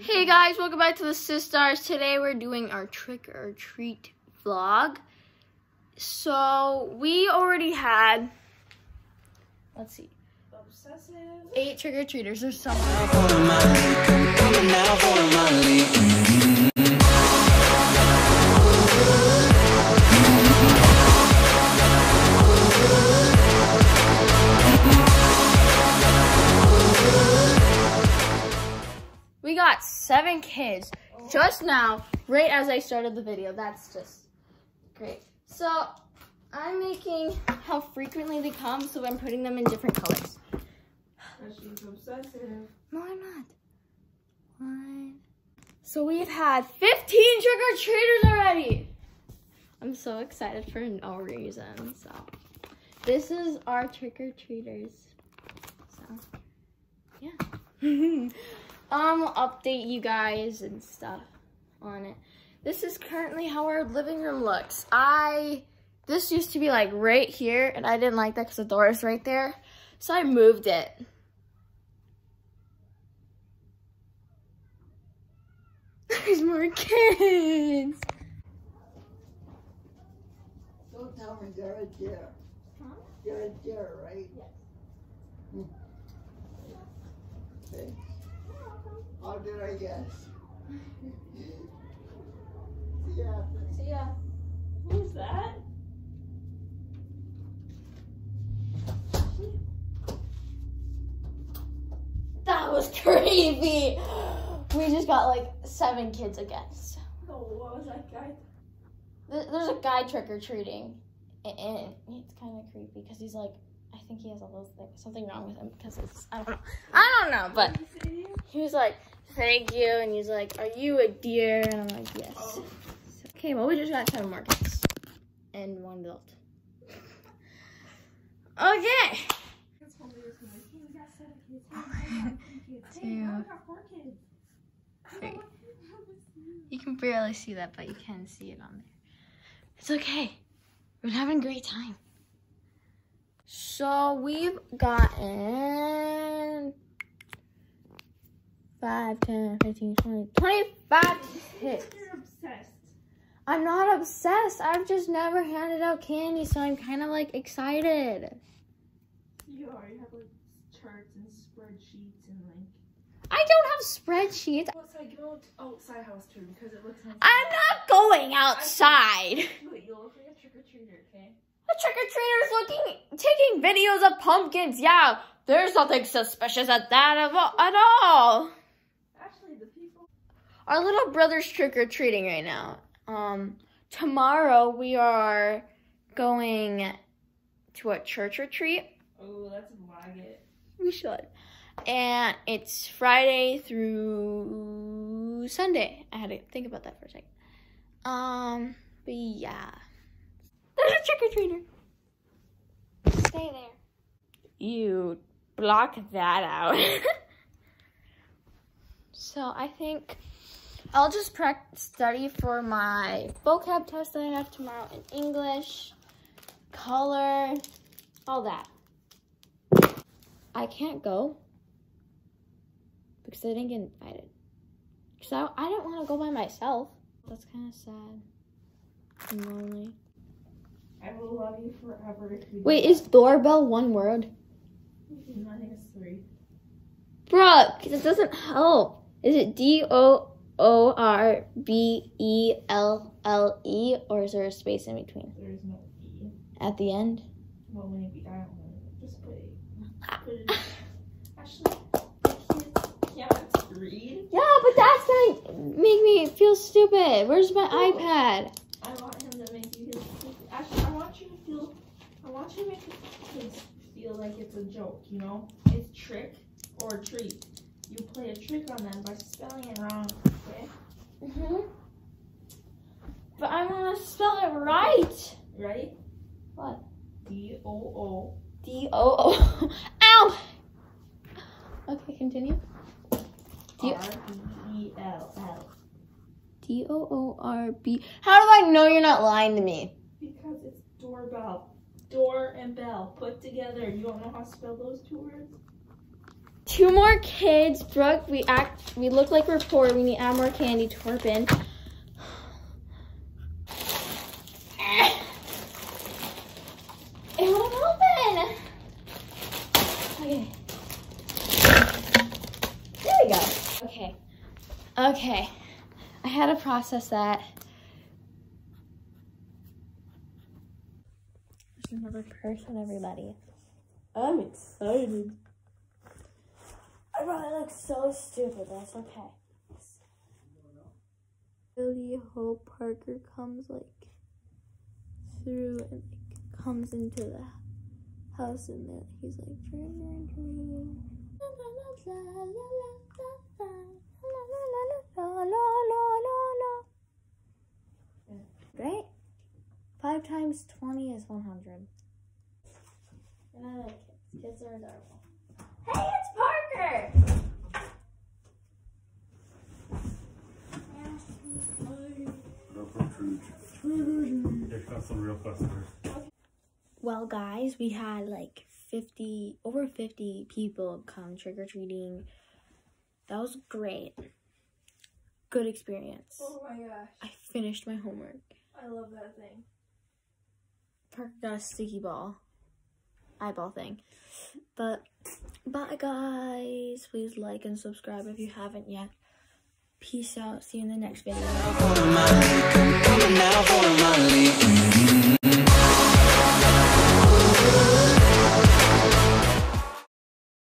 Hey guys, welcome back to the Sistars. Today we're doing our trick or treat vlog. So we already had, let's see, Obsessive. eight trick or treaters. or some. Seven kids just now, right as I started the video. That's just great. So I'm making how frequently they come, so I'm putting them in different colors. She's obsessive. No, I'm not. One. So we've had 15 trick or treaters already. I'm so excited for no reason. So this is our trick or treaters. So yeah. um, update you guys and stuff on it. This is currently how our living room looks. I this used to be like right here, and I didn't like that because the door is right there. So I moved it. There's more kids. Don't tell me you're a deer. Huh? You're a deer, right? Yes. Okay. How did I guess? yeah. See ya. Who's that? That was creepy. We just got like seven kids again. So, Oh, what was that guy? There's a guy trick or treating, and it's kind of creepy because he's like, I think he has a little thing, something wrong with him because it's I don't know. I don't know, but he was like, "Thank you," and he's like, "Are you a deer?" And I'm like, "Yes." Oh. Okay, well we just got seven more kids and one adult. Okay. We were saying. We got seven kids. We got Two. now we got four kids. Three. You can barely see that, but you can see it on there. It's okay. We're having a great time. So we've gotten 5, 10, 15, 20, 25 kids. You're obsessed. I'm not obsessed. I've just never handed out candy, so I'm kind of like excited. You are. You have like charts and spreadsheets and like. I don't have spreadsheets. Outside, go outside house too because it looks nice. I'm not going outside. Wait, you look like a trick or treater, okay? The trick or treaters looking, taking videos of pumpkins. Yeah, there's nothing suspicious at that at all. Actually, the people. Our little brother's trick or treating right now. Um, tomorrow we are going to a church retreat. Oh, let's vlog it. We should. And it's Friday through Sunday. I had to think about that for a second. Um, but yeah. There's a trick or treater. Stay there. You block that out. so I think I'll just study for my vocab test that I have tomorrow in English, color, all that. I can't go because I didn't get invited. Because I, I didn't want to go by myself. That's kind of sad and lonely. I will love you forever if you. Wait, is doorbell one word? I think it's three. 'cause it doesn't help. Is it D O O R B E L L E or is there a space in between? There is no E. At the end? Well, maybe. I don't know. Just put it. Ah. Put it. Actually, the kids can't read. Yeah, but that's gonna make me feel stupid. Where's my Oh. iPad? I want him to make you. Actually, I want you to feel. I want you to make kids feel like it's a joke. You know, it's trick or treat. You play a trick on them by spelling it wrong. Okay. hmm But I want to spell it right. Ready? What? D O O D O O. Ow! Okay, continue. D- R B E L L. D O O R B. How do I know you're not lying to me? Because it's doorbell. Door and bell put together. You don't know how to spell those two words? Two more kids. Brooke, we act, we look like we're poor. We need to add more candy to our bin. It won't open. Okay. There we go. Okay. Okay. I had to process that. There's another person, everybody. I'm excited. I look so stupid, that's okay. Really hope Parker comes like through and like comes into the house and then he's like dream dream. Right? Five times twenty is one hundred. And I like kids. Kids are adorable. Hey, it's Parker! Here comes some real customers. Well, guys, we had like 50, over 50 people come trick or treating. That was great. Good experience. Oh my gosh. I finished my homework. I love that thing. Parker got a sticky ball, eyeball thing. But bye, guys. Please like and subscribe if you haven't yet. Peace out. See you in the next video.